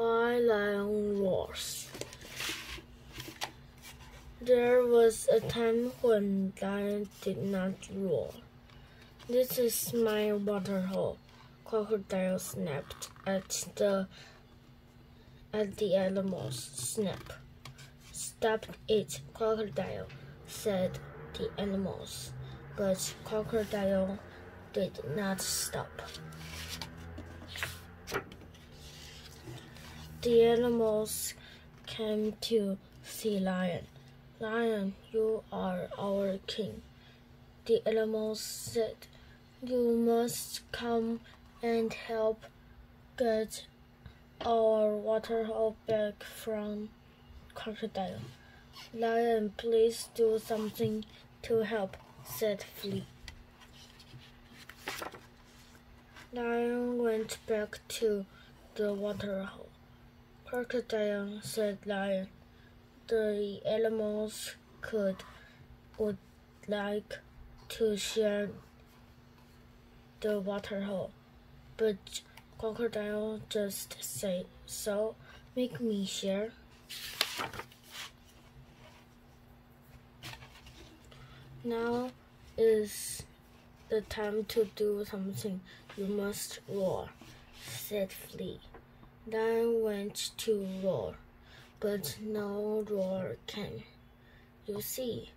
Why lion roars? There was a time when lion did not roar. This is my waterhole. Crocodile snapped at the at the animals. Snap. Stop it, crocodile, said the animals. But crocodile did not stop. The animals came to see Lion. Lion, you are our king. The animals said, You must come and help get our waterhole back from crocodile. Lion, please do something to help, said Flea. Lion went back to the waterhole. Crocodile, said Lion, the animals could would like to share the waterhole, but Crocodile just said, so make me share. Now is the time to do something. You must roar, said Flea. Then went to roar, but no roar came. You see,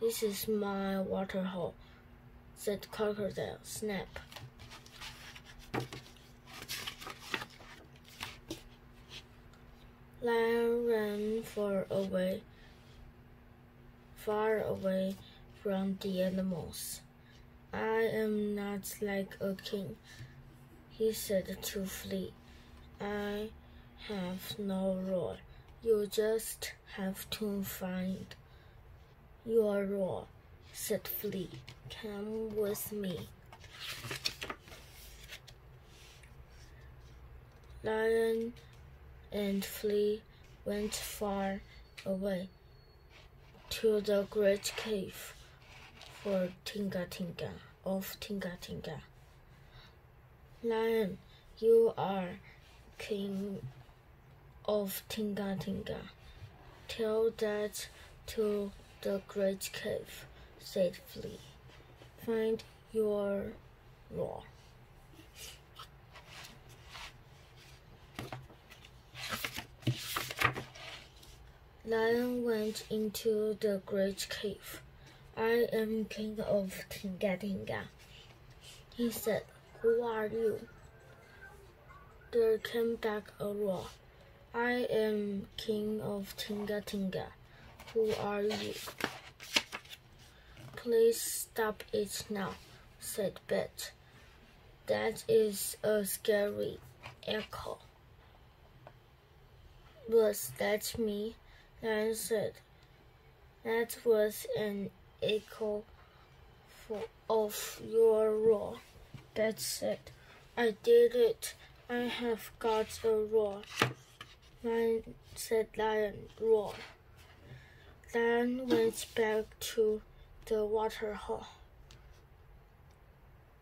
this is my water hole, said Crocodile. Snap. Lion ran far away, far away from the animals. I am not like a king, he said to Flea. I have no roar. You just have to find your roar, said Flea. Come with me. Lion and Flea went far away to the great cave for Tinga Tinga of Tinga Tinga. Lion, you are king of Tinga Tinga. Tell that to the great cave, said Flea. Find your roar. Lion went into the great cave. I am king of Tinga Tinga. He said, Who are you? There came back a roar. I am king of Tinga Tinga. Who are you? Please stop it now, said Bet. That is a scary echo. Was that me? Lion said. That was an echo for, of your roar. Bet said. I did it. I have got a roar. Lion said Lion roar. Lion went back to the water hole.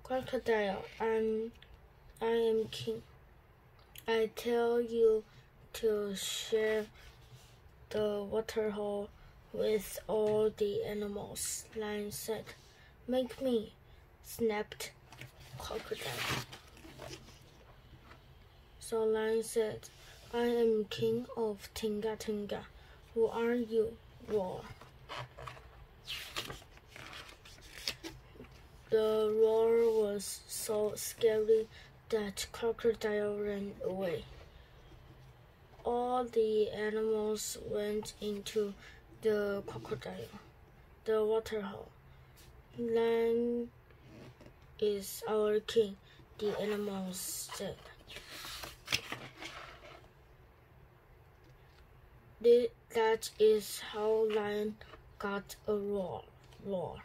Crocodile, I'm I am king. I tell you to share the water hole with all the animals, Lion said. Make me, snapped Crocodile. So Lion said, I am king of Tinga Tinga. Who are you? Roar. The roar was so scary that Crocodile ran away all the animals went into the crocodile, the waterhole. Land is our king, the animals said. That is how lion got a roar. roar.